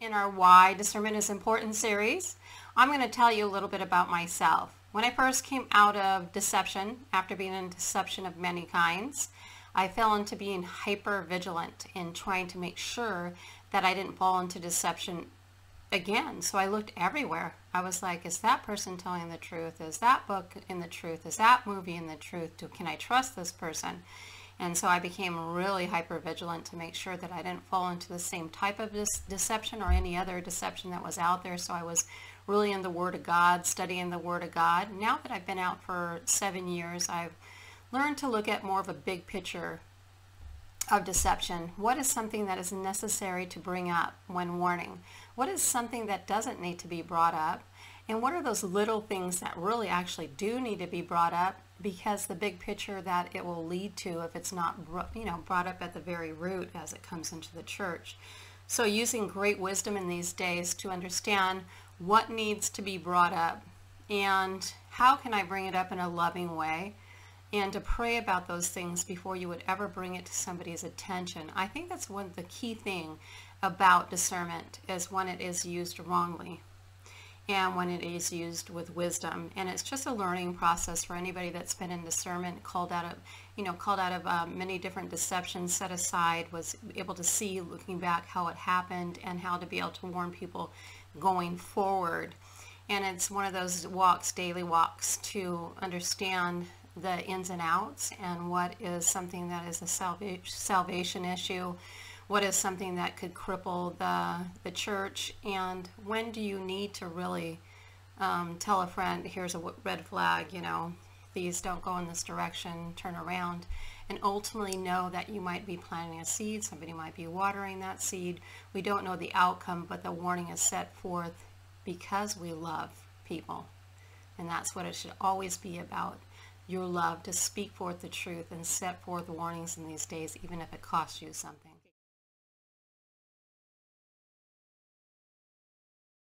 In our Why Discernment is Important series, I'm going to tell you a little bit about myself. When I first came out of deception, after being in deception of many kinds, I fell into being hyper vigilant in trying to make sure that I didn't fall into deception again. So I looked everywhere. I was like, is that person telling the truth? Is that book in the truth? Is that movie in the truth? Do, can I trust this person? And so I became really hyper vigilant to make sure that I didn't fall into the same type of deception or any other deception that was out there. So I was really in the Word of God, studying the Word of God. Now that I've been out for seven years, I've learned to look at more of a big picture of deception. What is something that is necessary to bring up when warning? What is something that doesn't need to be brought up? And what are those little things that really actually do need to be brought up because the big picture that it will lead to if it's not you know brought up at the very root as it comes into the church. So using great wisdom in these days to understand what needs to be brought up and how can I bring it up in a loving way and to pray about those things before you would ever bring it to somebody's attention. I think that's one of the key thing about discernment is when it is used wrongly and when it is used with wisdom. And it's just a learning process for anybody that's been in discernment, called out of, you know, called out of um, many different deceptions, set aside, was able to see, looking back, how it happened and how to be able to warn people going forward. And it's one of those walks, daily walks, to understand the ins and outs and what is something that is a salvation, salvation issue what is something that could cripple the, the church, and when do you need to really um, tell a friend, here's a red flag, you know, please don't go in this direction, turn around, and ultimately know that you might be planting a seed, somebody might be watering that seed. We don't know the outcome, but the warning is set forth because we love people. And that's what it should always be about. Your love to speak forth the truth and set forth warnings in these days, even if it costs you something.